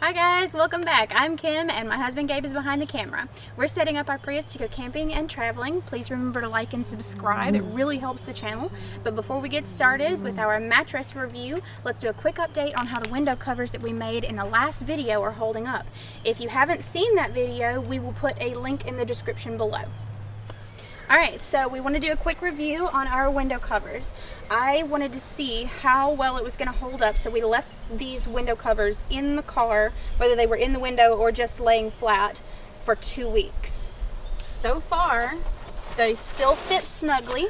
Hi guys, welcome back. I'm Kim and my husband Gabe is behind the camera. We're setting up our Prius to go camping and traveling. Please remember to like and subscribe. It really helps the channel. But before we get started with our mattress review, let's do a quick update on how the window covers that we made in the last video are holding up. If you haven't seen that video, we will put a link in the description below. Alright, so we want to do a quick review on our window covers. I wanted to see how well it was going to hold up, so we left these window covers in the car, whether they were in the window or just laying flat, for two weeks. So far, they still fit snugly.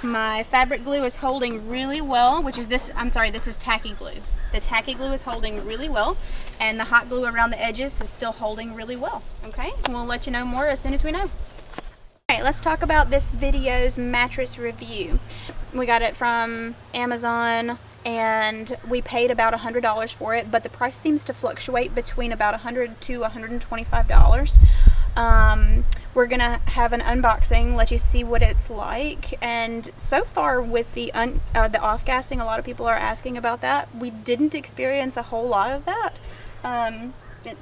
My fabric glue is holding really well, which is this, I'm sorry, this is tacky glue. The tacky glue is holding really well, and the hot glue around the edges is still holding really well, okay? We'll let you know more as soon as we know. Alright, let's talk about this video's mattress review. We got it from Amazon and we paid about $100 for it, but the price seems to fluctuate between about 100 to $125. Um, we're gonna have an unboxing, let you see what it's like. And so far, with the un, uh, the off gassing, a lot of people are asking about that. We didn't experience a whole lot of that. Um,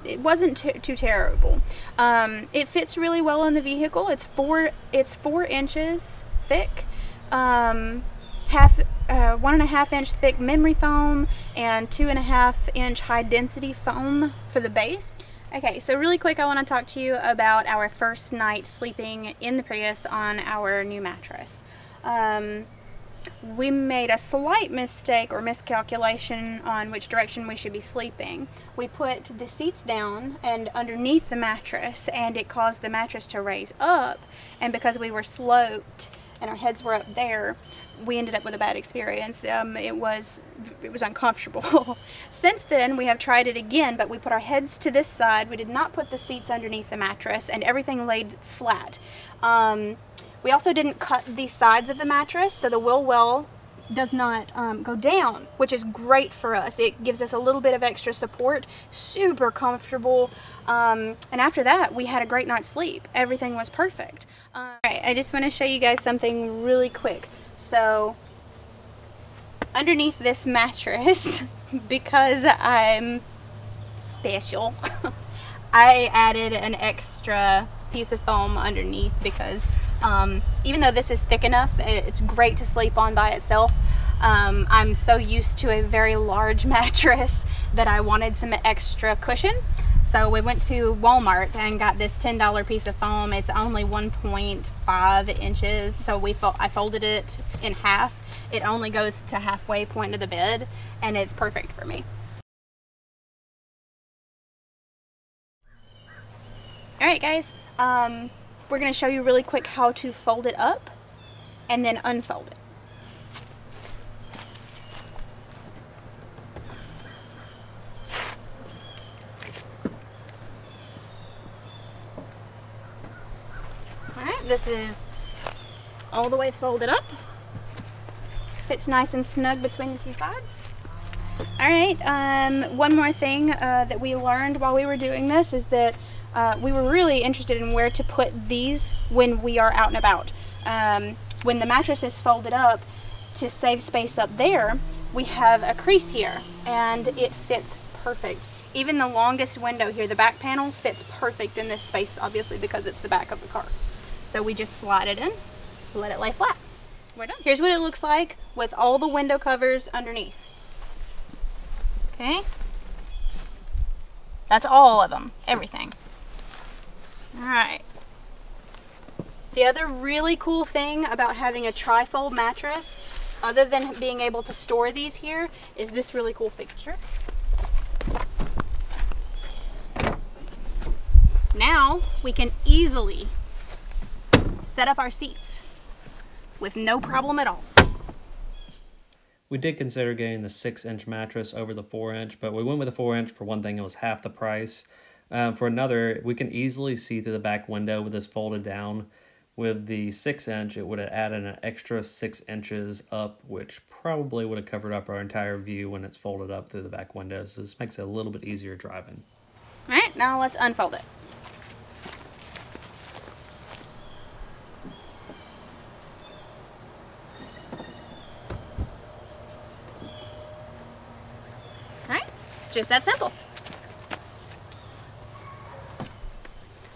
it, wasn't too terrible. Um, it fits really well in the vehicle. It's four it's four inches thick, um, half uh, one and a half inch thick memory foam, and two and a half inch high density foam for the base. Okay, so really quick, I want to talk to you about our first night sleeping in the Prius on our new mattress. Um, we made a slight mistake or miscalculation on which direction we should be sleeping. We put the seats down and underneath the mattress and it caused the mattress to raise up and because we were sloped and our heads were up there we ended up with a bad experience. Um, it was it was uncomfortable. Since then we have tried it again but we put our heads to this side. We did not put the seats underneath the mattress and everything laid flat. Um, we also didn't cut the sides of the mattress, so the wheel well does not um, go down, which is great for us. It gives us a little bit of extra support, super comfortable. Um, and after that, we had a great night's sleep. Everything was perfect. Uh, all right, I just want to show you guys something really quick. So, underneath this mattress, because I'm special, I added an extra piece of foam underneath because um, even though this is thick enough, it's great to sleep on by itself. Um, I'm so used to a very large mattress that I wanted some extra cushion. So we went to Walmart and got this $10 piece of foam. It's only 1.5 inches. So we fo I folded it in half. It only goes to halfway point of the bed and it's perfect for me. All right, guys. Um, we're going to show you really quick how to fold it up and then unfold it. Alright, this is all the way folded up. Fits nice and snug between the two sides. Alright, um, one more thing uh, that we learned while we were doing this is that uh, we were really interested in where to put these when we are out and about. Um, when the mattress is folded up, to save space up there, we have a crease here and it fits perfect. Even the longest window here, the back panel, fits perfect in this space, obviously because it's the back of the car. So we just slide it in, let it lay flat. We're done. Here's what it looks like with all the window covers underneath. Okay? That's all of them, everything. Alright. The other really cool thing about having a trifold mattress, other than being able to store these here, is this really cool fixture. Now we can easily set up our seats with no problem at all. We did consider getting the 6 inch mattress over the 4 inch, but we went with the 4 inch for one thing, it was half the price. Um, for another, we can easily see through the back window with this folded down. With the 6 inch, it would have added an extra 6 inches up, which probably would have covered up our entire view when it's folded up through the back window. So this makes it a little bit easier driving. Alright, now let's unfold it. Alright, just that simple.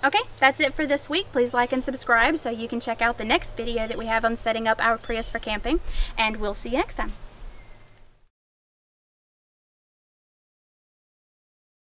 Okay, that's it for this week. Please like and subscribe so you can check out the next video that we have on setting up our Prius for camping. And we'll see you next time.